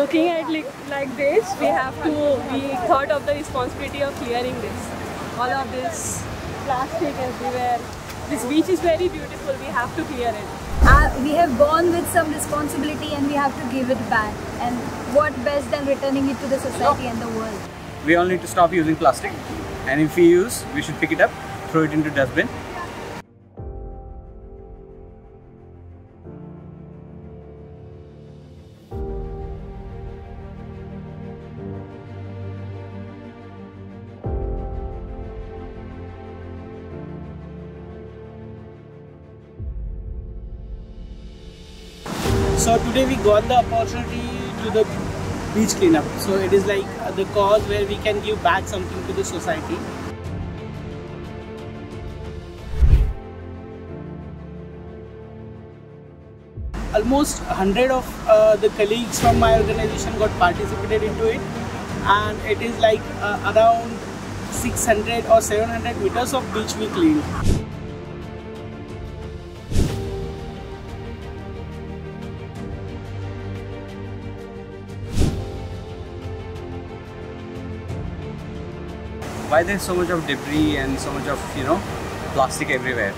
looking at like, like this, we have to, we thought of the responsibility of clearing this. All of this plastic everywhere. This beach is very beautiful, we have to clear it. Uh, we have gone with some responsibility and we have to give it back. And what best than returning it to the society and the world? We all need to stop using plastic. And if we use, we should pick it up, throw it into dustbin. So today we got the opportunity to the beach cleanup. So it is like the cause where we can give back something to the society. Almost 100 of uh, the colleagues from my organization got participated into it and it is like uh, around 600 or 700 meters of beach we cleaned. Why there's so much of debris and so much of, you know, plastic everywhere?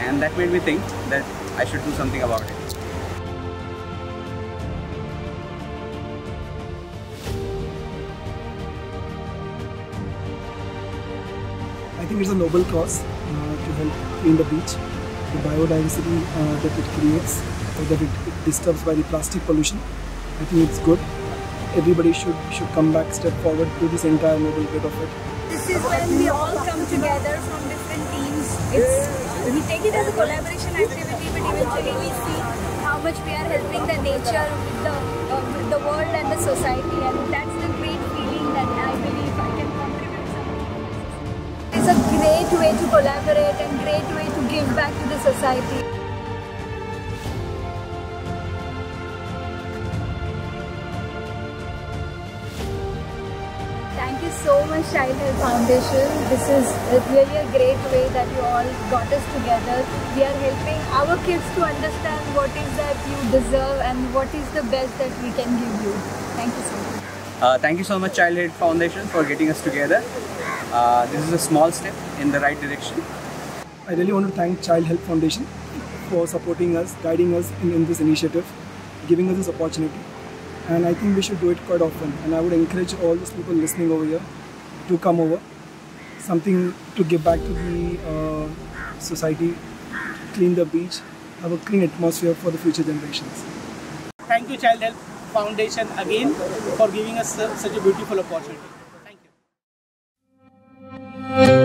And that made me think that I should do something about it. I think it's a noble cause uh, to help clean the beach. The biodiversity uh, that it creates, or that it, it disturbs by the plastic pollution. I think it's good. Everybody should should come back, step forward to this entire noble bit of it. This is when we all come together from different teams. It's, we take it as a collaboration activity, but eventually we see how much we are helping the nature, the, uh, the world and the society. And that's the great feeling that I believe I can contribute something. It's a great way to collaborate and great way to give back to the society. So much Child Help Foundation. This is really a great way that you all got us together. We are helping our kids to understand what is that you deserve and what is the best that we can give you. Thank you so much. Uh, thank you so much, Child Help Foundation, for getting us together. Uh, this is a small step in the right direction. I really want to thank Child Help Foundation for supporting us, guiding us in, in this initiative, giving us this opportunity. And I think we should do it quite often. And I would encourage all these people listening over here to come over. Something to give back to the uh, society, clean the beach, have a clean atmosphere for the future generations. Thank you Child Help Foundation again for giving us such a beautiful opportunity. Thank you.